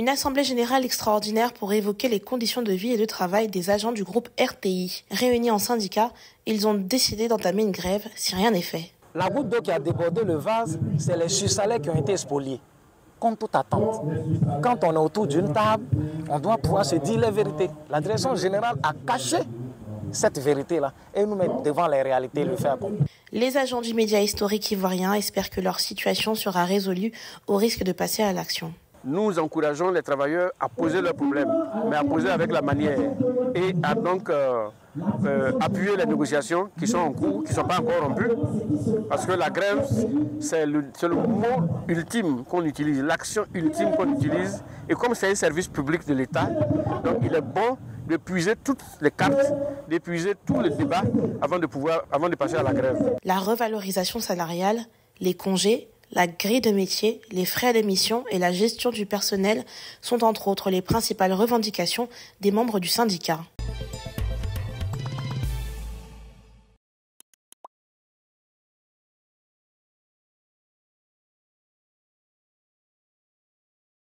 Une assemblée générale extraordinaire pour évoquer les conditions de vie et de travail des agents du groupe RTI. Réunis en syndicat, ils ont décidé d'entamer une grève si rien n'est fait. La goutte d'eau qui a débordé le vase, c'est les sursalaires qui ont été spoliés. Contre toute attente. Quand on est autour d'une table, on doit pouvoir se dire la vérité. La direction générale a caché cette vérité-là et nous mettre devant les réalités le faire comme. Les agents du média historique ivoirien espèrent que leur situation sera résolue au risque de passer à l'action. Nous encourageons les travailleurs à poser leurs problèmes, mais à poser avec la manière et à donc euh, euh, appuyer les négociations qui sont en cours, qui ne sont pas encore rompues. Parce que la grève, c'est le, le, mot ultime qu'on utilise, l'action ultime qu'on utilise. Et comme c'est un service public de l'État, donc il est bon d'épuiser toutes les cartes, d'épuiser tous les débats avant de, pouvoir, avant de passer à la grève. La revalorisation salariale, les congés, la grille de métier, les frais d'émission et la gestion du personnel sont entre autres les principales revendications des membres du syndicat.